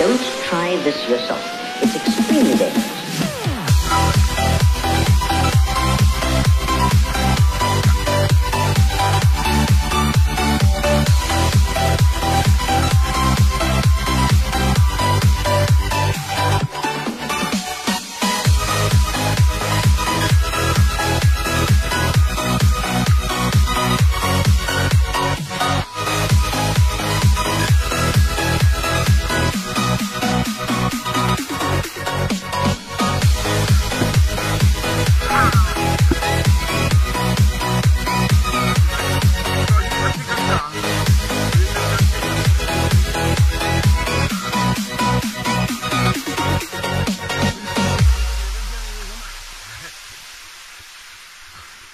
Don't try this yourself. It's extremely dangerous.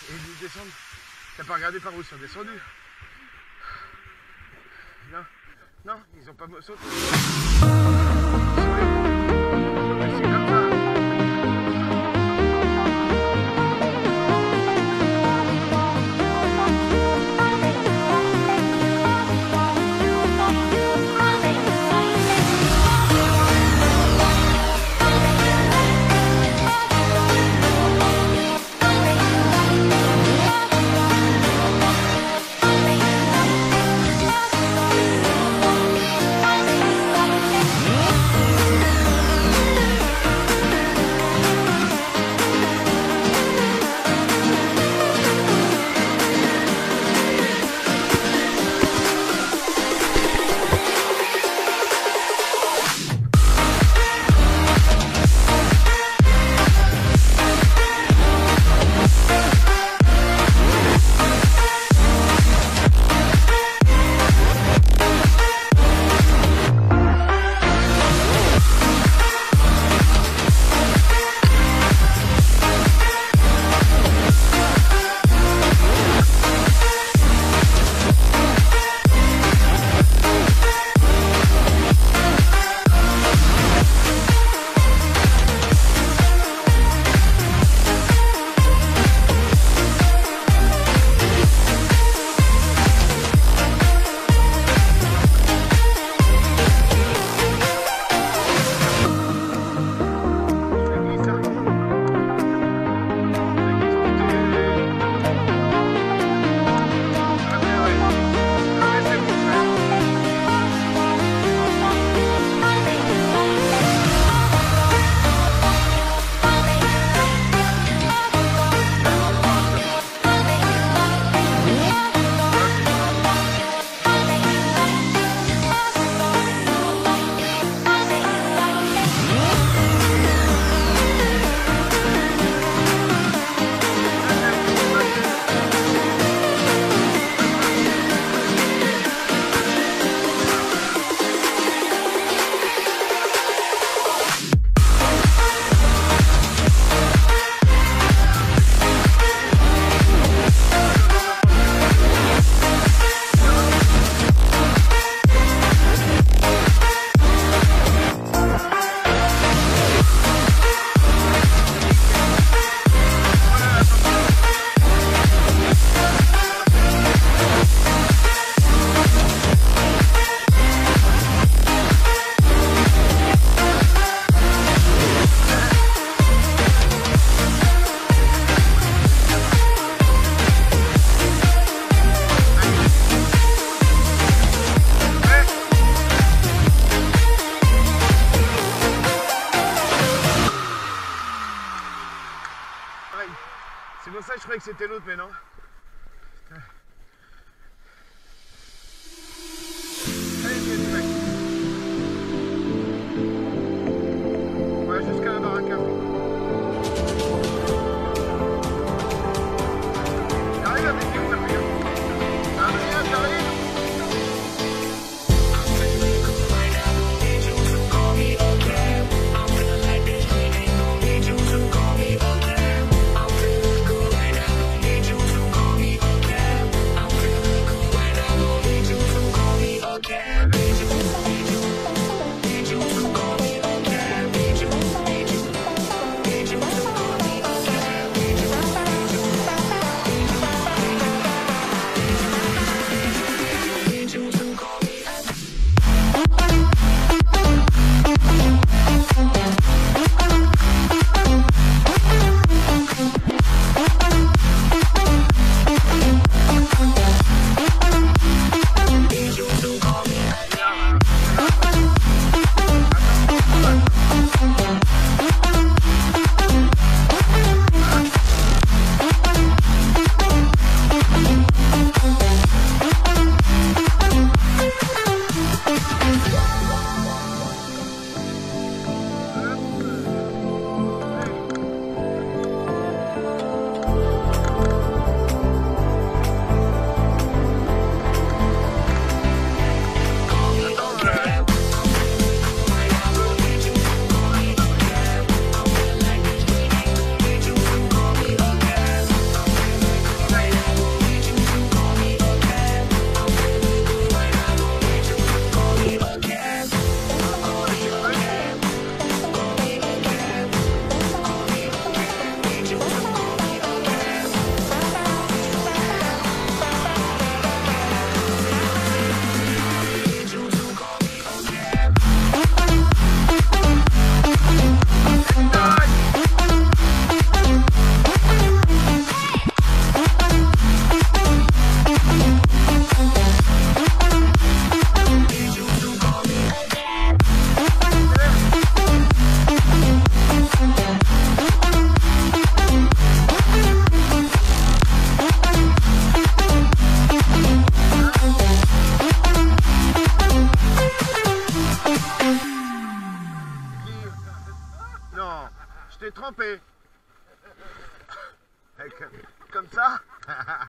Et ils descendent. T'as pas regardé par où ils sont descendus Non, non, ils ont pas sauté. Je croyais que c'était l'autre, mais non.